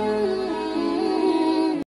Mm-hmm.